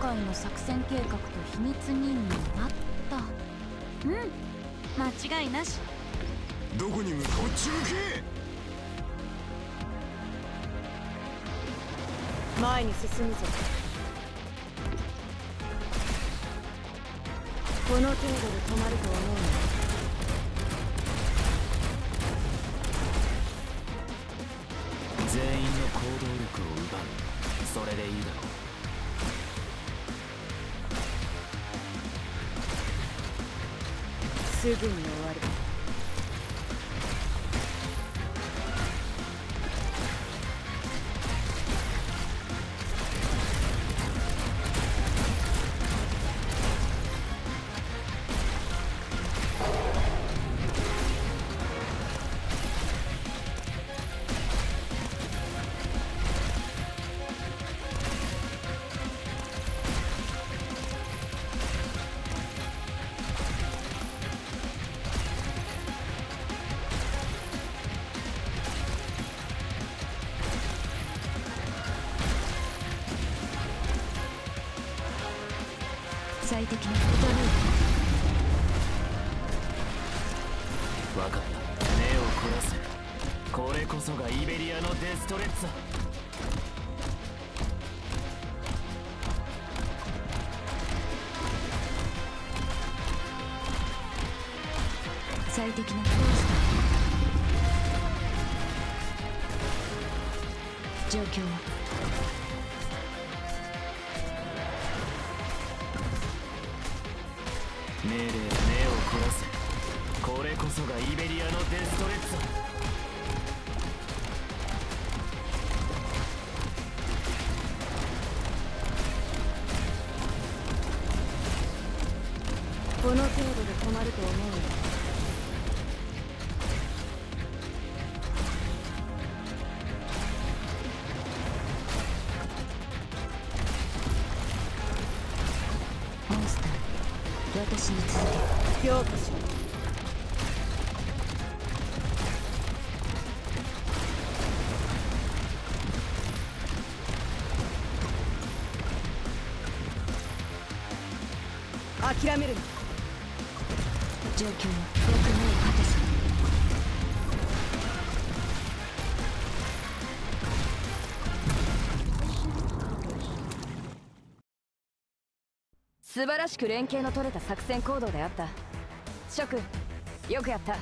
回の作戦計画と秘密任務あった。うん。間違いなし。どこに向かう？こっち向け！前に進むぞ。この程度で止まると思うの全員の行動力を奪う。それでいいだろうすぐに終わる。最適な分かった目を凝らせ。これこそがイベリアのデストレッツ。ァ最適なコースだ。状況は？命令目を凝らせ。これこそがイベリアのデストレッツ。ァこの程度で止まると思うよ。私に続け。評価しろ諦めるな。状況は。素晴らしく連携の取れた作戦行動であった。諸君よくやった。